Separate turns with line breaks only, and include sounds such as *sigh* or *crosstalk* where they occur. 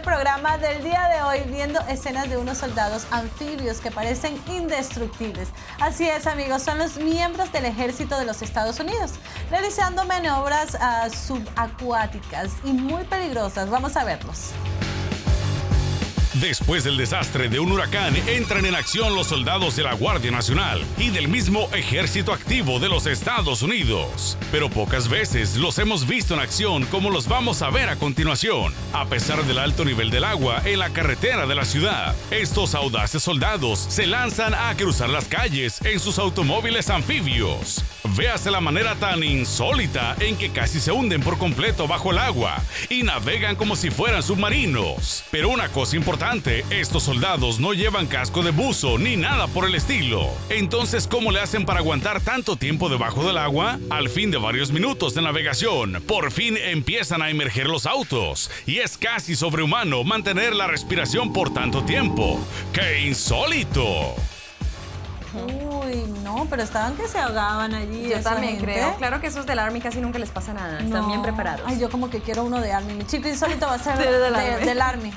programa del día de hoy viendo escenas de unos soldados anfibios que parecen indestructibles. Así es, amigos, son los miembros del ejército de los Estados Unidos, realizando maniobras uh, subacuáticas y muy peligrosas. Vamos a verlos.
Después del desastre de un huracán, entran en acción los soldados de la Guardia Nacional y del mismo Ejército Activo de los Estados Unidos. Pero pocas veces los hemos visto en acción como los vamos a ver a continuación. A pesar del alto nivel del agua en la carretera de la ciudad, estos audaces soldados se lanzan a cruzar las calles en sus automóviles anfibios. Véase la manera tan insólita en que casi se hunden por completo bajo el agua y navegan como si fueran submarinos. Pero una cosa importante, estos soldados no llevan casco de buzo ni nada por el estilo. Entonces, ¿cómo le hacen para aguantar tanto tiempo debajo del agua? Al fin de varios minutos de navegación, por fin empiezan a emerger los autos y es casi sobrehumano mantener la respiración por tanto tiempo. ¡Qué insólito!
Uy, no, pero estaban que se ahogaban allí.
Yo también
gente.
creo. Claro que esos del Army casi nunca les pasa nada. Están bien preparados.
Ay, yo como que quiero uno de Army. Mi chico insólito va a ser *laughs*
del
de-
Army.
del Army.